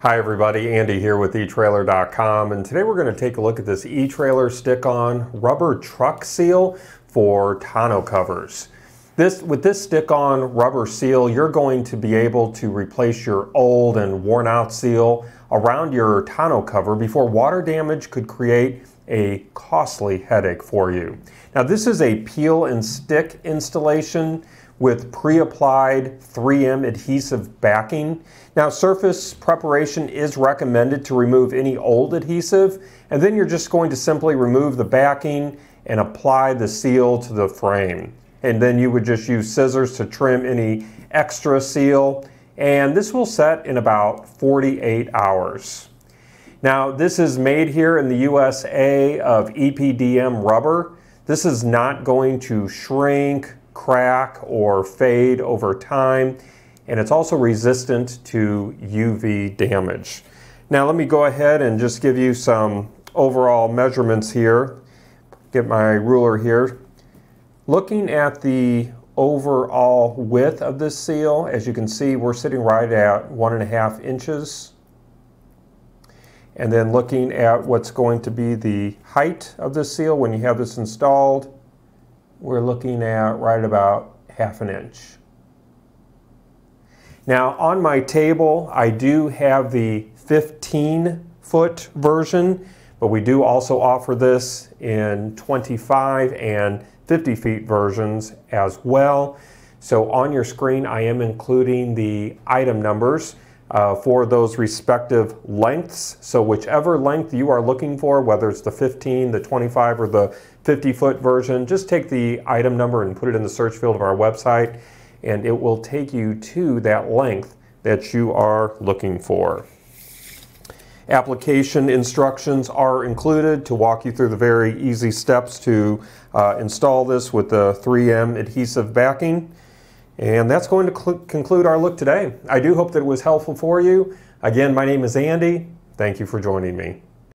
Hi everybody, Andy here with eTrailer.com and today we're going to take a look at this eTrailer stick-on rubber truck seal for tonneau covers. This, with this stick-on rubber seal, you're going to be able to replace your old and worn-out seal around your tonneau cover before water damage could create a costly headache for you. Now this is a peel and stick installation with pre-applied 3M adhesive backing. Now surface preparation is recommended to remove any old adhesive and then you're just going to simply remove the backing and apply the seal to the frame. And then you would just use scissors to trim any extra seal and this will set in about 48 hours. Now this is made here in the USA of EPDM rubber. This is not going to shrink crack or fade over time, and it's also resistant to UV damage. Now let me go ahead and just give you some overall measurements here. Get my ruler here. Looking at the overall width of this seal, as you can see, we're sitting right at one and a half inches. And then looking at what's going to be the height of this seal when you have this installed, we're looking at right about half an inch. Now on my table, I do have the 15 foot version, but we do also offer this in 25 and 50 feet versions as well. So on your screen, I am including the item numbers uh, for those respective lengths. So whichever length you are looking for, whether it's the 15, the 25, or the 50 foot version, just take the item number and put it in the search field of our website and it will take you to that length that you are looking for. Application instructions are included to walk you through the very easy steps to uh, install this with the 3M adhesive backing. And that's going to conclude our look today. I do hope that it was helpful for you. Again, my name is Andy. Thank you for joining me.